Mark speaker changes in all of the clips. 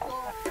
Speaker 1: Cool.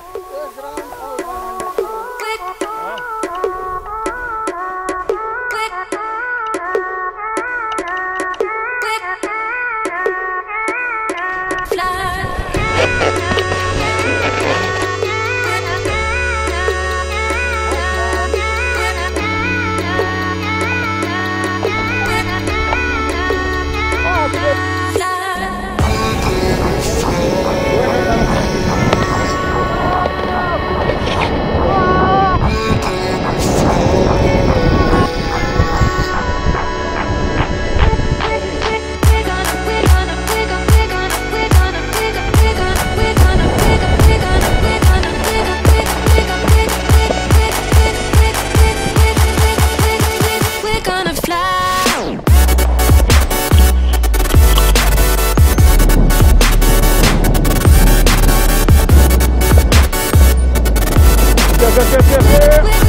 Speaker 1: Vem, vem, vem, vem.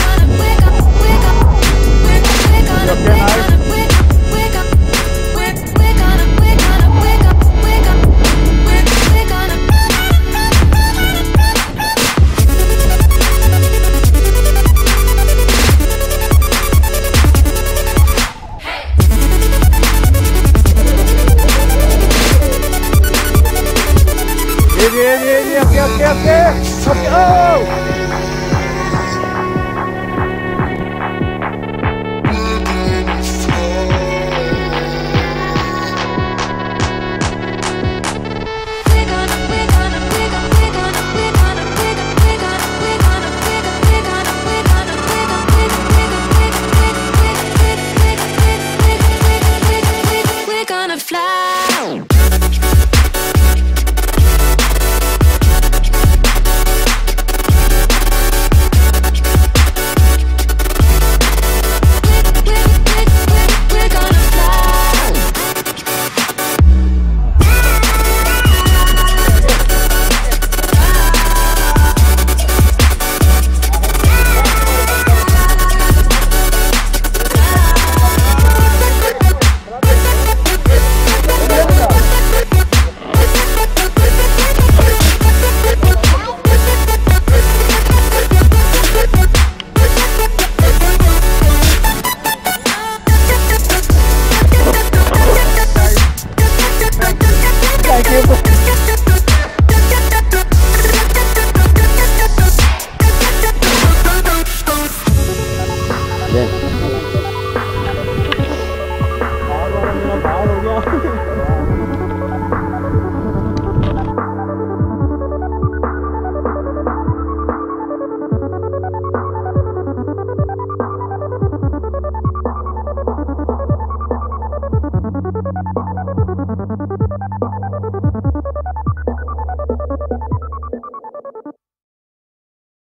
Speaker 1: okay, nice. Yeah, yeah, yeah, yeah, yeah, yeah, yeah, yeah, oh! Oh,